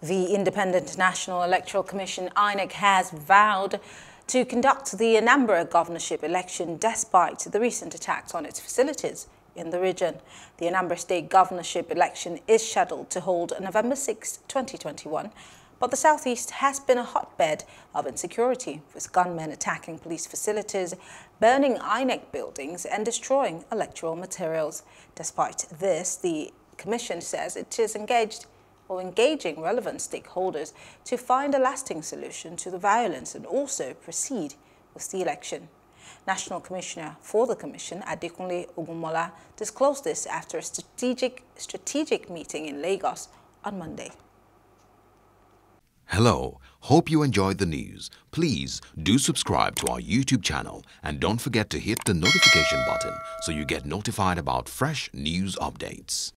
The Independent National Electoral Commission INEC has vowed to conduct the Anambra governorship election despite the recent attacks on its facilities in the region. The Anambra State governorship election is scheduled to hold November 6, 2021, but the southeast has been a hotbed of insecurity, with gunmen attacking police facilities, burning INEC buildings and destroying electoral materials. Despite this, the Commission says it is engaged or engaging relevant stakeholders to find a lasting solution to the violence and also proceed with the election. National Commissioner for the Commission, Adekunle Ogunmola, disclosed this after a strategic, strategic meeting in Lagos on Monday. Hello, hope you enjoyed the news. Please do subscribe to our YouTube channel and don't forget to hit the notification button so you get notified about fresh news updates.